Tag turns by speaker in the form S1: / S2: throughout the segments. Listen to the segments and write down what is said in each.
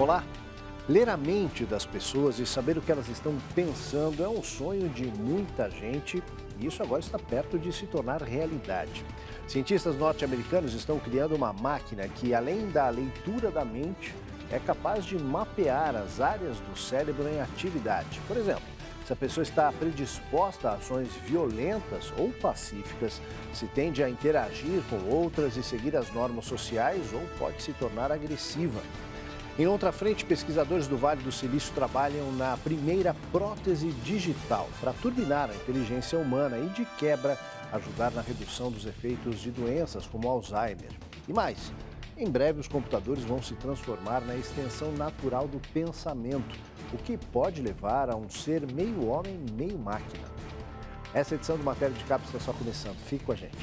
S1: Olá! Ler a mente das pessoas e saber o que elas estão pensando é um sonho de muita gente e isso agora está perto de se tornar realidade. Cientistas norte-americanos estão criando uma máquina que, além da leitura da mente, é capaz de mapear as áreas do cérebro em atividade. Por exemplo, se a pessoa está predisposta a ações violentas ou pacíficas, se tende a interagir com outras e seguir as normas sociais ou pode se tornar agressiva. Em outra frente, pesquisadores do Vale do Silício trabalham na primeira prótese digital para turbinar a inteligência humana e, de quebra, ajudar na redução dos efeitos de doenças como Alzheimer. E mais, em breve os computadores vão se transformar na extensão natural do pensamento, o que pode levar a um ser meio homem, meio máquina. Essa edição do Matéria de Cabo está só começando. Fique com a gente.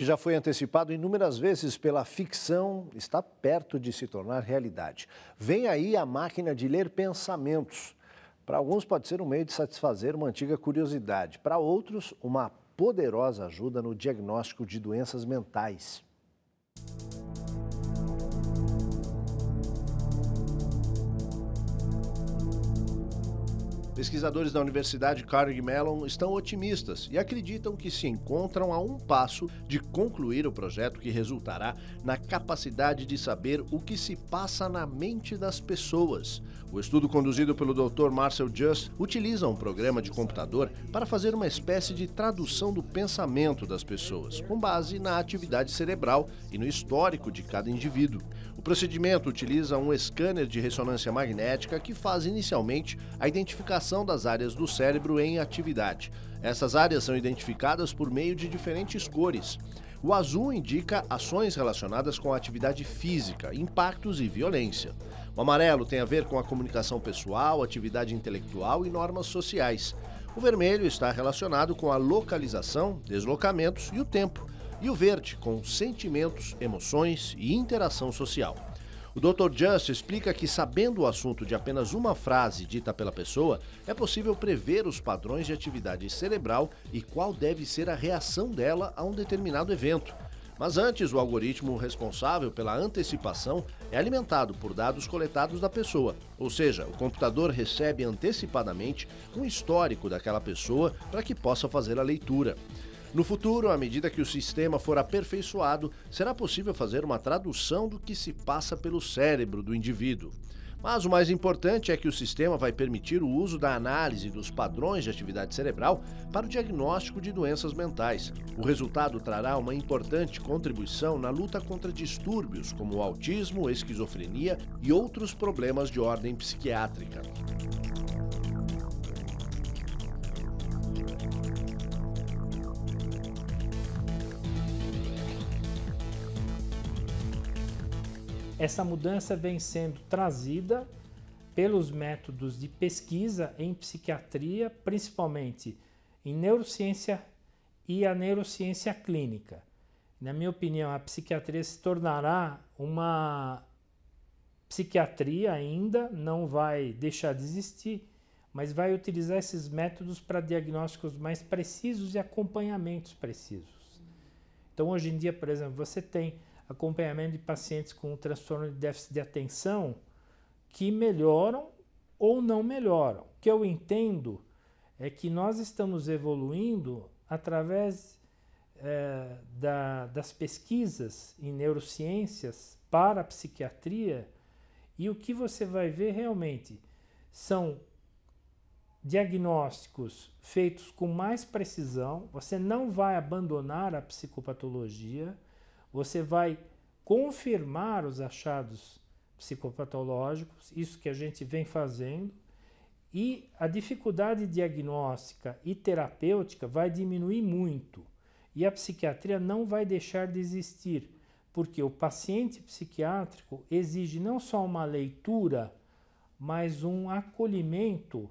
S1: Que já foi antecipado inúmeras vezes pela ficção está perto de se tornar realidade. Vem aí a máquina de ler pensamentos. Para alguns pode ser um meio de satisfazer uma antiga curiosidade, para outros, uma poderosa ajuda no diagnóstico de doenças mentais. Pesquisadores da Universidade Carnegie Mellon estão otimistas e acreditam que se encontram a um passo de concluir o projeto que resultará na capacidade de saber o que se passa na mente das pessoas. O estudo conduzido pelo Dr. Marcel Just utiliza um programa de computador para fazer uma espécie de tradução do pensamento das pessoas, com base na atividade cerebral e no histórico de cada indivíduo. O procedimento utiliza um scanner de ressonância magnética que faz inicialmente a identificação das áreas do cérebro em atividade. Essas áreas são identificadas por meio de diferentes cores. O azul indica ações relacionadas com a atividade física, impactos e violência. O amarelo tem a ver com a comunicação pessoal, atividade intelectual e normas sociais. O vermelho está relacionado com a localização, deslocamentos e o tempo e o verde, com sentimentos, emoções e interação social. O Dr. Just explica que, sabendo o assunto de apenas uma frase dita pela pessoa, é possível prever os padrões de atividade cerebral e qual deve ser a reação dela a um determinado evento. Mas antes, o algoritmo responsável pela antecipação é alimentado por dados coletados da pessoa, ou seja, o computador recebe antecipadamente um histórico daquela pessoa para que possa fazer a leitura. No futuro, à medida que o sistema for aperfeiçoado, será possível fazer uma tradução do que se passa pelo cérebro do indivíduo. Mas o mais importante é que o sistema vai permitir o uso da análise dos padrões de atividade cerebral para o diagnóstico de doenças mentais. O resultado trará uma importante contribuição na luta contra distúrbios como o autismo, esquizofrenia e outros problemas de ordem psiquiátrica.
S2: Essa mudança vem sendo trazida pelos métodos de pesquisa em psiquiatria, principalmente em neurociência e a neurociência clínica. Na minha opinião, a psiquiatria se tornará uma psiquiatria ainda, não vai deixar de existir, mas vai utilizar esses métodos para diagnósticos mais precisos e acompanhamentos precisos. Então, hoje em dia, por exemplo, você tem acompanhamento de pacientes com transtorno de déficit de atenção que melhoram ou não melhoram. O que eu entendo é que nós estamos evoluindo através é, da, das pesquisas em neurociências para a psiquiatria e o que você vai ver realmente são diagnósticos feitos com mais precisão, você não vai abandonar a psicopatologia você vai confirmar os achados psicopatológicos, isso que a gente vem fazendo, e a dificuldade diagnóstica e terapêutica vai diminuir muito. E a psiquiatria não vai deixar de existir, porque o paciente psiquiátrico exige não só uma leitura, mas um acolhimento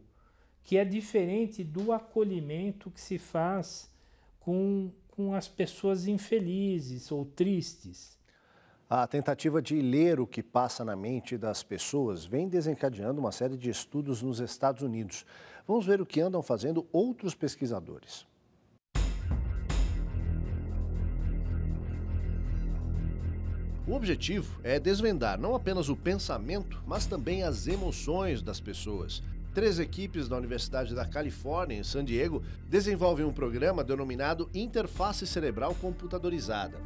S2: que é diferente do acolhimento que se faz com com as pessoas infelizes ou tristes.
S1: A tentativa de ler o que passa na mente das pessoas vem desencadeando uma série de estudos nos Estados Unidos. Vamos ver o que andam fazendo outros pesquisadores. O objetivo é desvendar não apenas o pensamento, mas também as emoções das pessoas. Três equipes da Universidade da Califórnia, em San Diego, desenvolvem um programa denominado Interface Cerebral Computadorizada.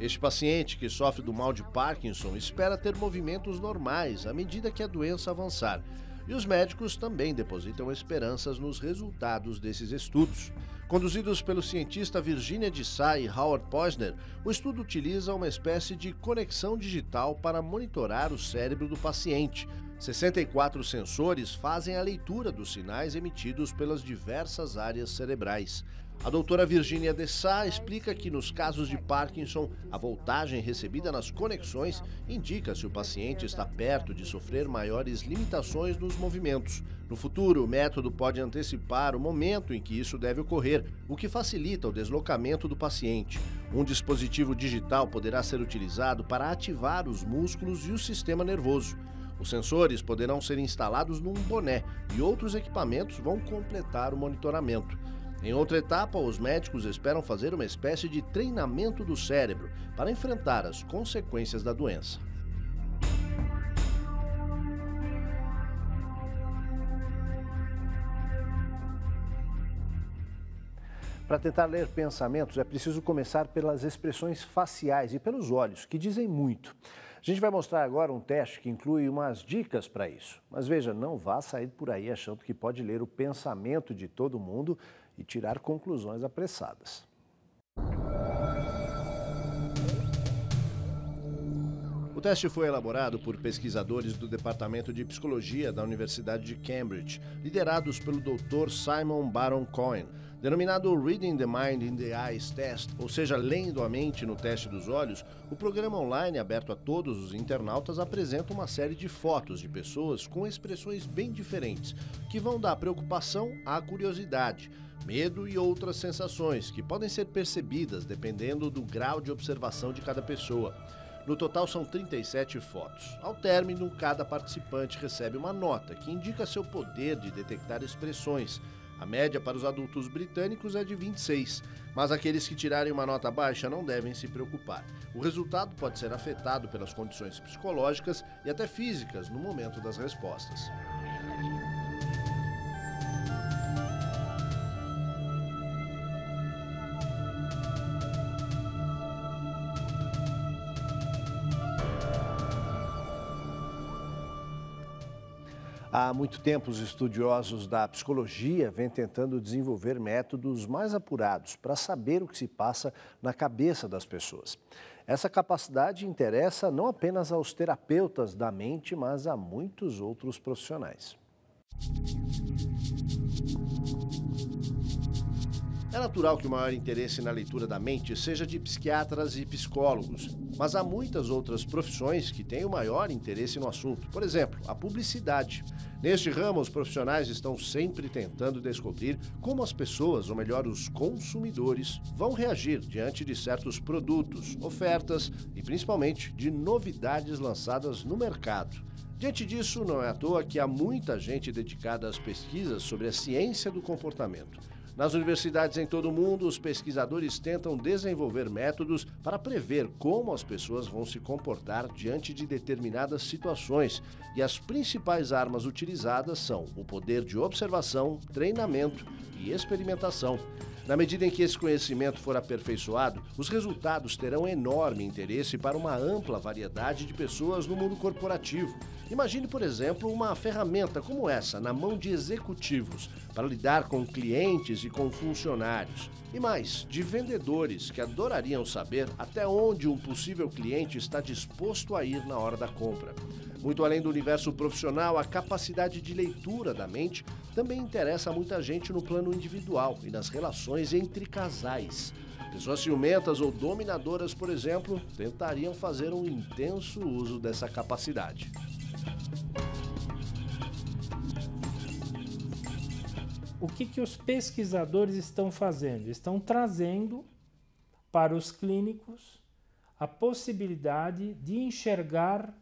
S1: Este paciente, que sofre do mal de Parkinson, espera ter movimentos normais à medida que a doença avançar. E os médicos também depositam esperanças nos resultados desses estudos. Conduzidos pelo cientista Virginia Desai e Howard Posner, o estudo utiliza uma espécie de conexão digital para monitorar o cérebro do paciente. 64 sensores fazem a leitura dos sinais emitidos pelas diversas áreas cerebrais. A doutora Virginia Dessá explica que nos casos de Parkinson, a voltagem recebida nas conexões indica se o paciente está perto de sofrer maiores limitações nos movimentos. No futuro, o método pode antecipar o momento em que isso deve ocorrer, o que facilita o deslocamento do paciente. Um dispositivo digital poderá ser utilizado para ativar os músculos e o sistema nervoso. Os sensores poderão ser instalados num boné e outros equipamentos vão completar o monitoramento. Em outra etapa, os médicos esperam fazer uma espécie de treinamento do cérebro para enfrentar as consequências da doença. Para tentar ler pensamentos, é preciso começar pelas expressões faciais e pelos olhos, que dizem muito. A gente vai mostrar agora um teste que inclui umas dicas para isso. Mas veja, não vá sair por aí achando que pode ler o pensamento de todo mundo e tirar conclusões apressadas. O teste foi elaborado por pesquisadores do Departamento de Psicologia da Universidade de Cambridge, liderados pelo Dr. Simon Baron Cohen. Denominado Reading the Mind in the Eyes Test, ou seja, lendo a mente no teste dos olhos, o programa online aberto a todos os internautas apresenta uma série de fotos de pessoas com expressões bem diferentes, que vão da preocupação à curiosidade, medo e outras sensações que podem ser percebidas dependendo do grau de observação de cada pessoa. No total são 37 fotos. Ao término, cada participante recebe uma nota que indica seu poder de detectar expressões. A média para os adultos britânicos é de 26, mas aqueles que tirarem uma nota baixa não devem se preocupar. O resultado pode ser afetado pelas condições psicológicas e até físicas no momento das respostas. Há muito tempo, os estudiosos da psicologia vêm tentando desenvolver métodos mais apurados para saber o que se passa na cabeça das pessoas. Essa capacidade interessa não apenas aos terapeutas da mente, mas a muitos outros profissionais. É natural que o maior interesse na leitura da mente seja de psiquiatras e psicólogos, mas há muitas outras profissões que têm o maior interesse no assunto. Por exemplo, a publicidade. Neste ramo, os profissionais estão sempre tentando descobrir como as pessoas, ou melhor, os consumidores, vão reagir diante de certos produtos, ofertas e principalmente de novidades lançadas no mercado. Diante disso, não é à toa que há muita gente dedicada às pesquisas sobre a ciência do comportamento. Nas universidades em todo o mundo, os pesquisadores tentam desenvolver métodos para prever como as pessoas vão se comportar diante de determinadas situações, e as principais armas utilizadas são o poder de observação, treinamento e experimentação. Na medida em que esse conhecimento for aperfeiçoado, os resultados terão enorme interesse para uma ampla variedade de pessoas no mundo corporativo. Imagine, por exemplo, uma ferramenta como essa na mão de executivos para lidar com clientes e com funcionários. E mais, de vendedores que adorariam saber até onde um possível cliente está disposto a ir na hora da compra. Muito além do universo profissional, a capacidade de leitura da mente também interessa muita gente no plano individual e nas relações entre casais. Pessoas ciumentas ou dominadoras, por exemplo, tentariam fazer um intenso uso dessa capacidade.
S2: o que, que os pesquisadores estão fazendo? Estão trazendo para os clínicos a possibilidade de enxergar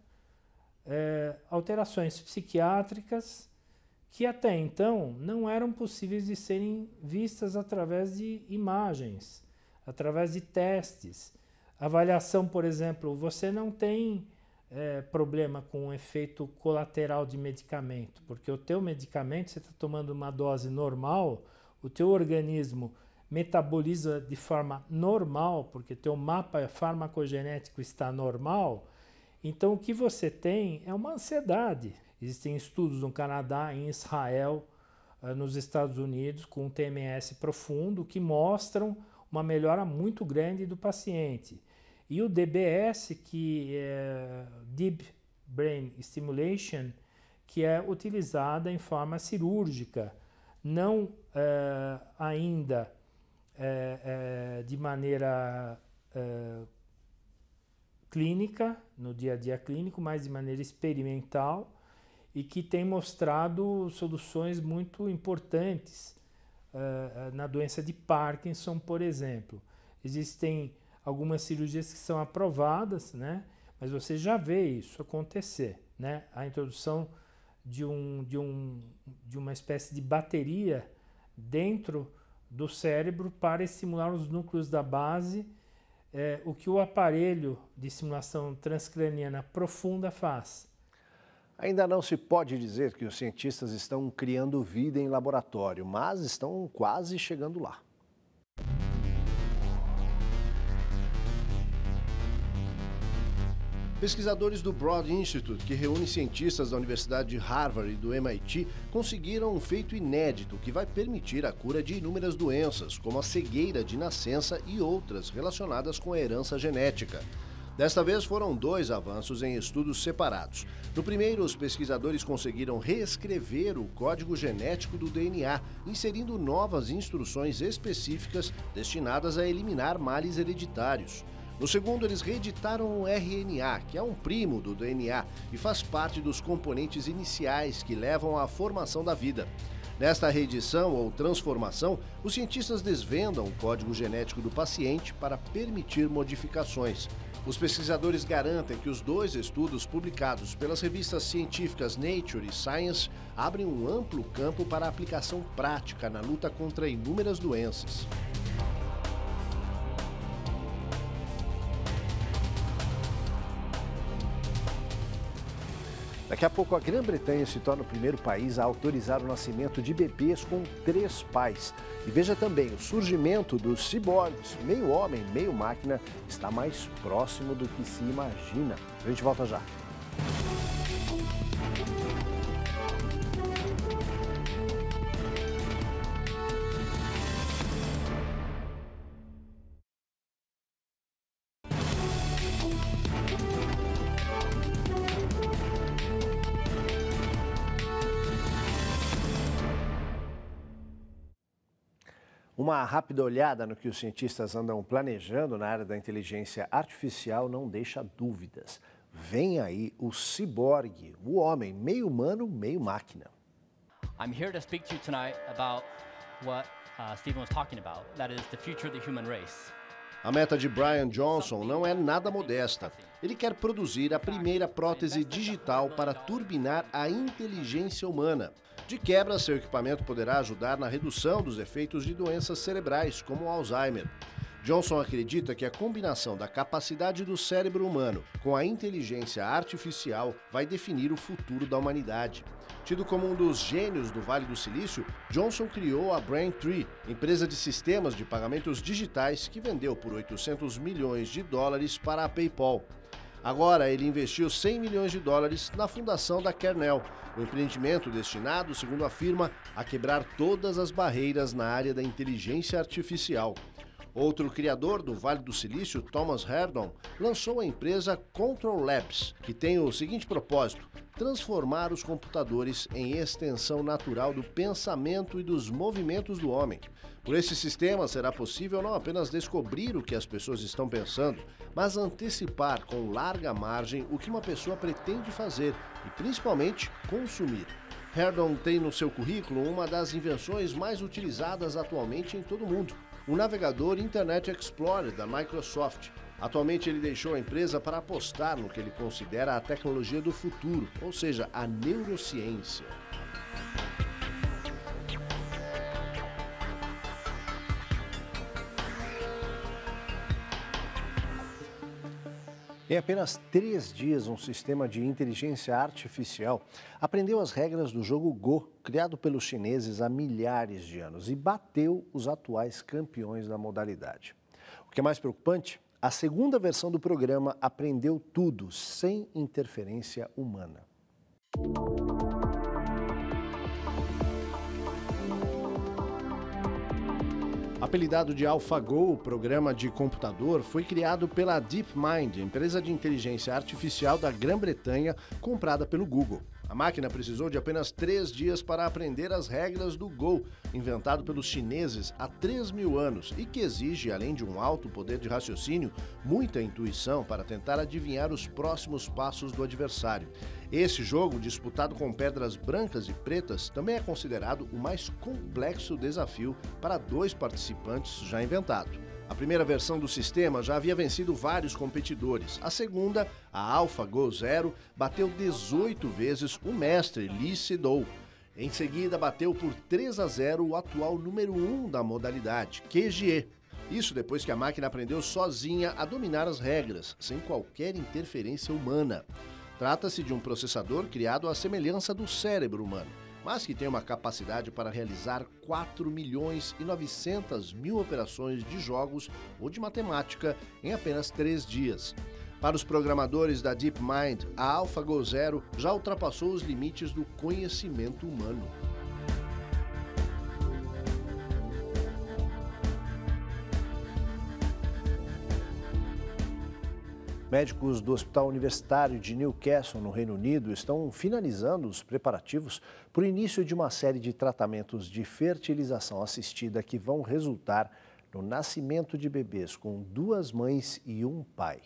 S2: é, alterações psiquiátricas que até então não eram possíveis de serem vistas através de imagens, através de testes. Avaliação, por exemplo, você não tem é, problema com o efeito colateral de medicamento, porque o teu medicamento, você está tomando uma dose normal, o teu organismo metaboliza de forma normal, porque teu mapa farmacogenético está normal, então o que você tem é uma ansiedade. Existem estudos no Canadá, em Israel, eh, nos Estados Unidos, com TMS profundo, que mostram uma melhora muito grande do paciente. E o DBS, que é Deep Brain Stimulation, que é utilizada em forma cirúrgica, não é, ainda é, é, de maneira clínica, no dia a dia clínico, mas de maneira experimental e que tem mostrado soluções muito importantes uh, na doença de Parkinson, por exemplo. Existem algumas cirurgias que são aprovadas, né? mas você já vê isso acontecer. Né? A introdução de, um, de, um, de uma espécie de bateria dentro do cérebro para estimular os núcleos da base, é, o que o aparelho de estimulação transcraniana profunda faz.
S1: Ainda não se pode dizer que os cientistas estão criando vida em laboratório, mas estão quase chegando lá. Pesquisadores do Broad Institute, que reúne cientistas da Universidade de Harvard e do MIT, conseguiram um feito inédito que vai permitir a cura de inúmeras doenças, como a cegueira de nascença e outras relacionadas com a herança genética. Desta vez foram dois avanços em estudos separados. No primeiro, os pesquisadores conseguiram reescrever o código genético do DNA, inserindo novas instruções específicas destinadas a eliminar males hereditários. No segundo, eles reeditaram o RNA, que é um primo do DNA e faz parte dos componentes iniciais que levam à formação da vida. Nesta reedição ou transformação, os cientistas desvendam o código genético do paciente para permitir modificações. Os pesquisadores garantem que os dois estudos publicados pelas revistas científicas Nature e Science abrem um amplo campo para aplicação prática na luta contra inúmeras doenças. Daqui a pouco, a Grã-Bretanha se torna o primeiro país a autorizar o nascimento de bebês com três pais. E veja também, o surgimento dos ciborgues, meio homem, meio máquina, está mais próximo do que se imagina. A gente volta já. Uma rápida olhada no que os cientistas andam planejando na área da inteligência artificial não deixa dúvidas. Vem aí o ciborgue, o homem meio humano, meio máquina. I'm here to speak to you tonight about what uh, Stephen was talking about. That is the future of the human race. A meta de Brian Johnson não é nada modesta. Ele quer produzir a primeira prótese digital para turbinar a inteligência humana. De quebra, seu equipamento poderá ajudar na redução dos efeitos de doenças cerebrais, como o Alzheimer. Johnson acredita que a combinação da capacidade do cérebro humano com a inteligência artificial vai definir o futuro da humanidade. Tido como um dos gênios do Vale do Silício, Johnson criou a Braintree, empresa de sistemas de pagamentos digitais que vendeu por 800 milhões de dólares para a PayPal. Agora, ele investiu 100 milhões de dólares na fundação da Kernel, um empreendimento destinado, segundo afirma, a quebrar todas as barreiras na área da inteligência artificial. Outro criador do Vale do Silício, Thomas Herdon, lançou a empresa Control Labs, que tem o seguinte propósito: transformar os computadores em extensão natural do pensamento e dos movimentos do homem. Por esse sistema será possível não apenas descobrir o que as pessoas estão pensando, mas antecipar com larga margem o que uma pessoa pretende fazer e principalmente consumir. Herdon tem no seu currículo uma das invenções mais utilizadas atualmente em todo o mundo o navegador Internet Explorer da Microsoft. Atualmente ele deixou a empresa para apostar no que ele considera a tecnologia do futuro, ou seja, a neurociência. Em apenas três dias, um sistema de inteligência artificial aprendeu as regras do jogo Go, criado pelos chineses há milhares de anos, e bateu os atuais campeões da modalidade. O que é mais preocupante? A segunda versão do programa aprendeu tudo sem interferência humana. Apelidado de AlphaGo, o programa de computador foi criado pela DeepMind, empresa de inteligência artificial da Grã-Bretanha comprada pelo Google. A máquina precisou de apenas três dias para aprender as regras do Go, inventado pelos chineses há 3 mil anos e que exige, além de um alto poder de raciocínio, muita intuição para tentar adivinhar os próximos passos do adversário. Esse jogo, disputado com pedras brancas e pretas, também é considerado o mais complexo desafio para dois participantes já inventado. A primeira versão do sistema já havia vencido vários competidores. A segunda, a AlphaGo Zero, bateu 18 vezes o mestre Lee Sedol. Em seguida, bateu por 3 a 0 o atual número 1 da modalidade, QGE. Isso depois que a máquina aprendeu sozinha a dominar as regras, sem qualquer interferência humana. Trata-se de um processador criado à semelhança do cérebro humano, mas que tem uma capacidade para realizar 4 milhões e 900 mil operações de jogos ou de matemática em apenas 3 dias. Para os programadores da DeepMind, a AlphaGo Zero já ultrapassou os limites do conhecimento humano. Médicos do Hospital Universitário de Newcastle, no Reino Unido, estão finalizando os preparativos para o início de uma série de tratamentos de fertilização assistida que vão resultar no nascimento de bebês com duas mães e um pai.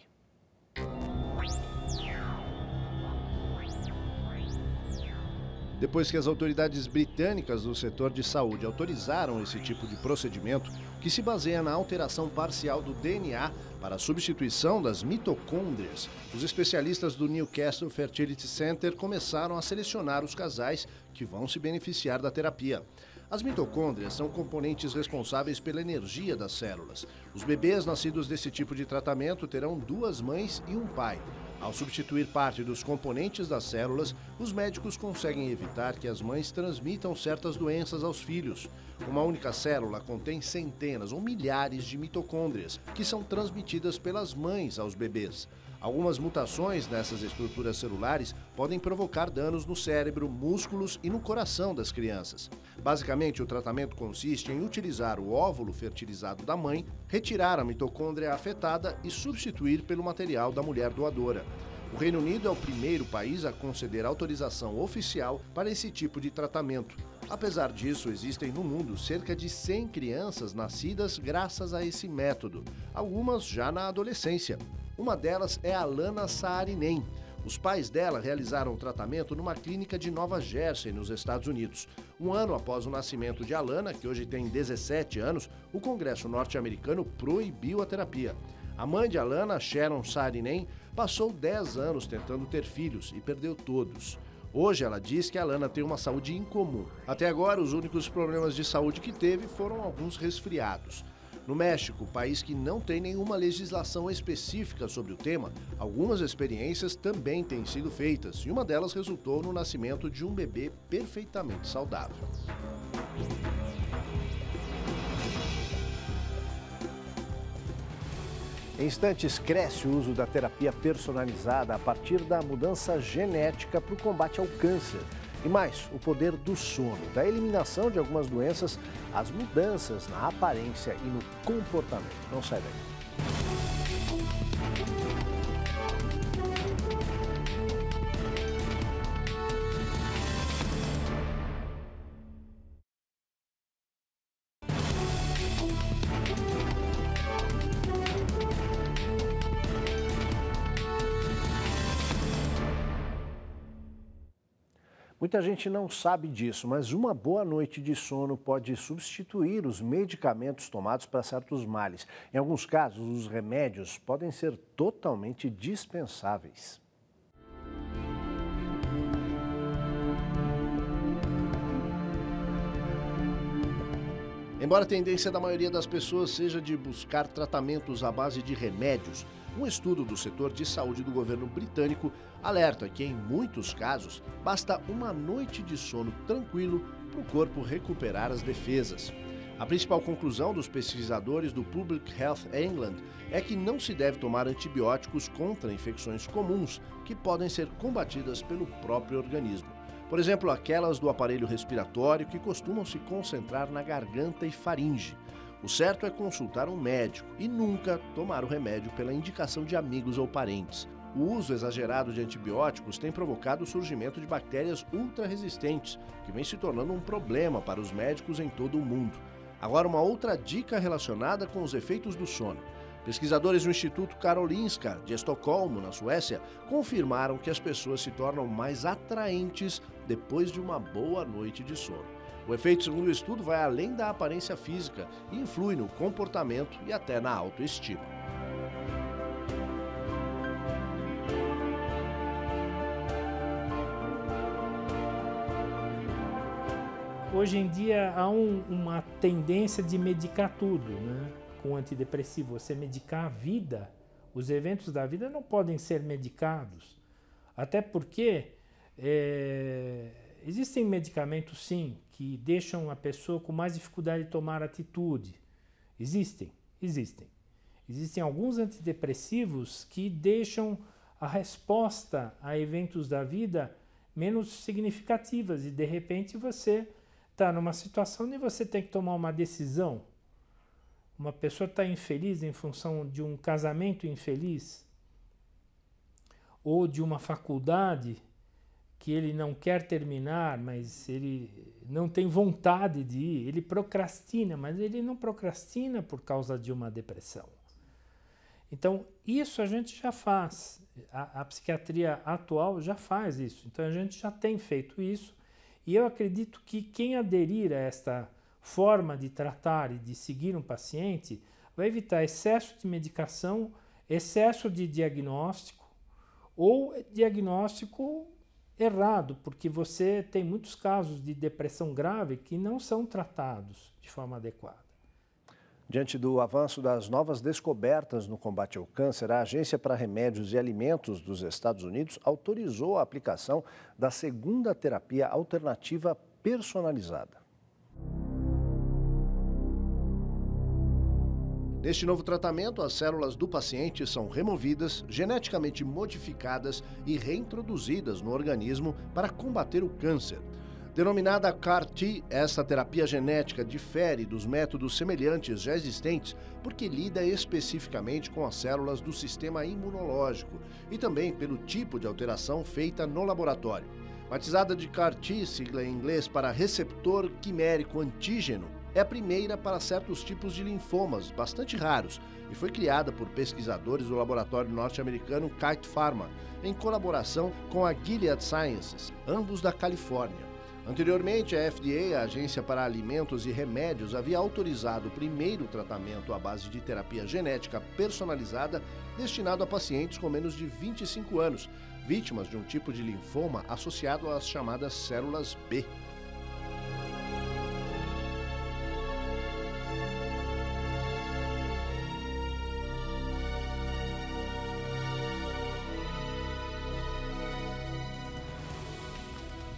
S1: Depois que as autoridades britânicas do setor de saúde autorizaram esse tipo de procedimento, que se baseia na alteração parcial do DNA para a substituição das mitocôndrias, os especialistas do Newcastle Fertility Center começaram a selecionar os casais que vão se beneficiar da terapia. As mitocôndrias são componentes responsáveis pela energia das células. Os bebês nascidos desse tipo de tratamento terão duas mães e um pai. Ao substituir parte dos componentes das células, os médicos conseguem evitar que as mães transmitam certas doenças aos filhos. Uma única célula contém centenas ou milhares de mitocôndrias, que são transmitidas pelas mães aos bebês. Algumas mutações nessas estruturas celulares podem provocar danos no cérebro, músculos e no coração das crianças. Basicamente, o tratamento consiste em utilizar o óvulo fertilizado da mãe, retirar a mitocôndria afetada e substituir pelo material da mulher doadora. O Reino Unido é o primeiro país a conceder autorização oficial para esse tipo de tratamento. Apesar disso, existem no mundo cerca de 100 crianças nascidas graças a esse método, algumas já na adolescência. Uma delas é a Lana Saarinen. Os pais dela realizaram o tratamento numa clínica de Nova Jersey, nos Estados Unidos. Um ano após o nascimento de Alana, que hoje tem 17 anos, o Congresso norte-americano proibiu a terapia. A mãe de Alana, Sharon Saarinen, passou 10 anos tentando ter filhos e perdeu todos. Hoje ela diz que Alana tem uma saúde incomum. Até agora, os únicos problemas de saúde que teve foram alguns resfriados. No México, país que não tem nenhuma legislação específica sobre o tema, algumas experiências também têm sido feitas e uma delas resultou no nascimento de um bebê perfeitamente saudável. Em instantes, cresce o uso da terapia personalizada a partir da mudança genética para o combate ao câncer. E mais, o poder do sono, da eliminação de algumas doenças, as mudanças na aparência e no comportamento. Não sai daí. Muita gente não sabe disso, mas uma boa noite de sono pode substituir os medicamentos tomados para certos males. Em alguns casos, os remédios podem ser totalmente dispensáveis. Embora a tendência da maioria das pessoas seja de buscar tratamentos à base de remédios, um estudo do setor de saúde do governo britânico alerta que, em muitos casos, basta uma noite de sono tranquilo para o corpo recuperar as defesas. A principal conclusão dos pesquisadores do Public Health England é que não se deve tomar antibióticos contra infecções comuns que podem ser combatidas pelo próprio organismo. Por exemplo, aquelas do aparelho respiratório que costumam se concentrar na garganta e faringe. O certo é consultar um médico e nunca tomar o remédio pela indicação de amigos ou parentes. O uso exagerado de antibióticos tem provocado o surgimento de bactérias ultra-resistentes, que vem se tornando um problema para os médicos em todo o mundo. Agora, uma outra dica relacionada com os efeitos do sono. Pesquisadores do Instituto Karolinska, de Estocolmo, na Suécia, confirmaram que as pessoas se tornam mais atraentes depois de uma boa noite de sono. O efeito, segundo o estudo, vai além da aparência física e influi no comportamento e até na autoestima.
S2: Hoje em dia há um, uma tendência de medicar tudo, né? Com antidepressivo, você medicar a vida. Os eventos da vida não podem ser medicados. Até porque é, existem medicamentos, sim, que deixam a pessoa com mais dificuldade de tomar atitude. Existem, existem. Existem alguns antidepressivos que deixam a resposta a eventos da vida menos significativas e de repente você está numa situação onde você tem que tomar uma decisão. Uma pessoa está infeliz em função de um casamento infeliz ou de uma faculdade que ele não quer terminar, mas ele não tem vontade de ir, ele procrastina, mas ele não procrastina por causa de uma depressão. Então, isso a gente já faz. A, a, psiquiatria atual já faz isso. Então, a gente já tem feito isso e eu acredito que quem aderir a esta forma de tratar e de seguir um paciente vai evitar excesso de medicação, excesso de diagnóstico ou diagnóstico errado, porque você tem muitos casos de depressão grave que não são tratados de forma adequada.
S1: Diante do avanço das novas descobertas no combate ao câncer, a Agência para Remédios e Alimentos dos Estados Unidos autorizou a aplicação da segunda terapia alternativa personalizada. Neste novo tratamento, as células do paciente são removidas, geneticamente modificadas e reintroduzidas no organismo para combater o câncer. Denominada CAR-T, essa terapia genética difere dos métodos semelhantes já existentes porque lida especificamente com as células do sistema imunológico e também pelo tipo de alteração feita no laboratório. Batizada de CAR-T, sigla em inglês para receptor quimérico antígeno, é a primeira para certos tipos de linfomas, bastante raros, e foi criada por pesquisadores do laboratório norte-americano Kite Pharma, em colaboração com a Gilead Sciences, ambos da Califórnia. Anteriormente, a FDA, a Agência para Alimentos e Remédios, havia autorizado o primeiro tratamento à base de terapia genética personalizada destinado a pacientes com menos de 25 anos, vítimas de um tipo de linfoma associado às chamadas células B.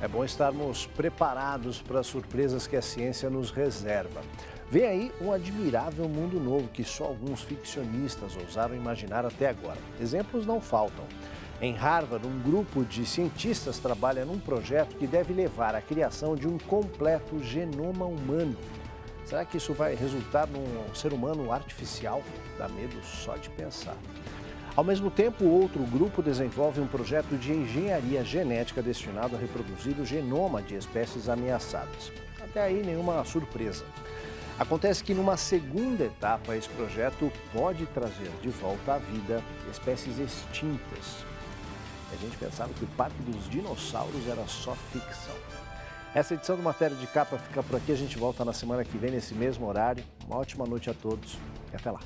S1: É bom estarmos preparados para as surpresas que a ciência nos reserva. Vem aí um admirável mundo novo que só alguns ficcionistas ousaram imaginar até agora. Exemplos não faltam. Em Harvard, um grupo de cientistas trabalha num projeto que deve levar à criação de um completo genoma humano. Será que isso vai resultar num ser humano artificial? Dá medo só de pensar. Ao mesmo tempo, outro grupo desenvolve um projeto de engenharia genética destinado a reproduzir o genoma de espécies ameaçadas. Até aí, nenhuma surpresa. Acontece que numa segunda etapa, esse projeto pode trazer de volta à vida espécies extintas. A gente pensava que o Parque dos Dinossauros era só ficção. Essa edição do Matéria de Capa fica por aqui. A gente volta na semana que vem, nesse mesmo horário. Uma ótima noite a todos e até lá.